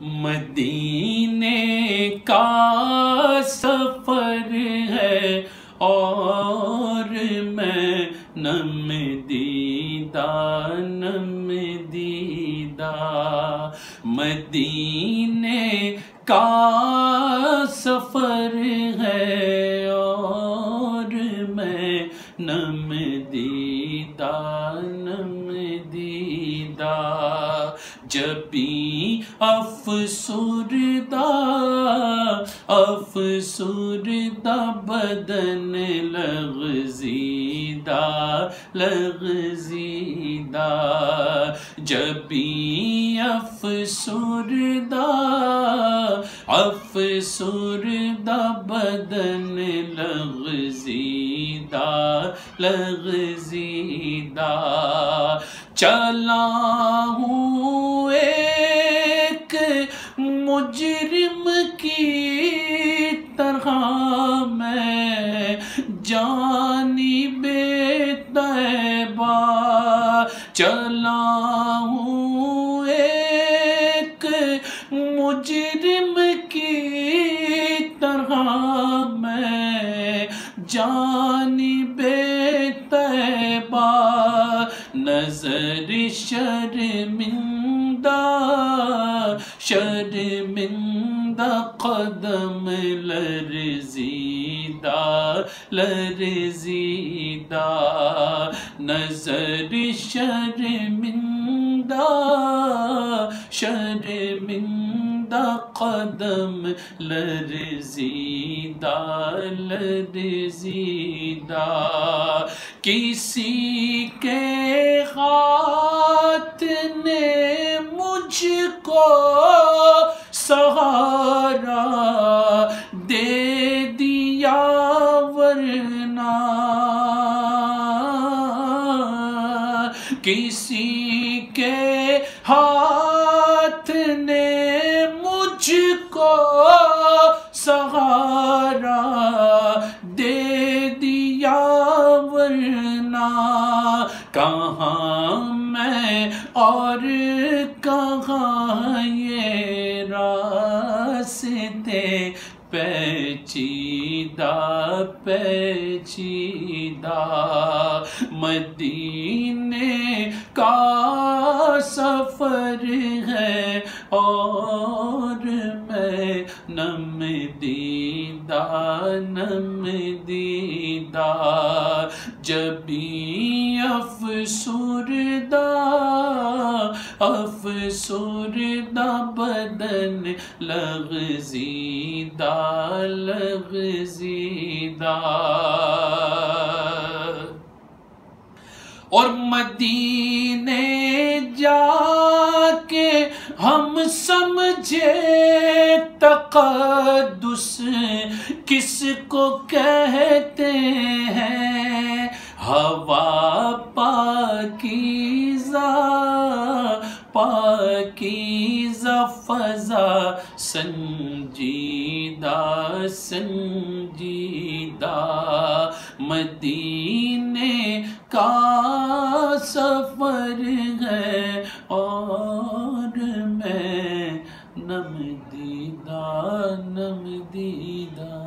مدینے کا سفر ہے اور میں نم دیدہ نم دیدہ۔ مدینے کا سفر ہے جبی افسردہ افسردہ بدن لغزیدہ لغزیدہ جبی افسردہ افسردہ بدن لغزیدہ لغزیدہ۔ چلا ہوں ایک مجرم کی طرح میں جانی چلا ہوں ایک مجرم کی طرح میں جانی بے طیبہ نظر شرمندہ شرمندہ قدم لرزیدہ لرزیدہ نظر شرمندہ شرمندہ قدم لرزیدہ لرزیدہ کسی کے ہاتھ نے مجھ کو کسی کے ہاتھ نے مجھ کو سہارا دے دیا، ورنہ کہاں میں اور کہاں یہ راستے پیچیدہ پیچیدہ مدینے کا سفر ہے اور میں نم دیدہ نم دیدہ جبی افسردہ افسردہ بدن لغزیدہ لغزیدہ۔ اور مدینے جا کے ہم سمجھے تقدس کس کو کہتے ہیں؟ ہوا پاکیزہ پاکیزہ فضا، سنجیدہ سنجیدہ مدینے کا سفر ہے اور میں نم دیدہ نم دیدہ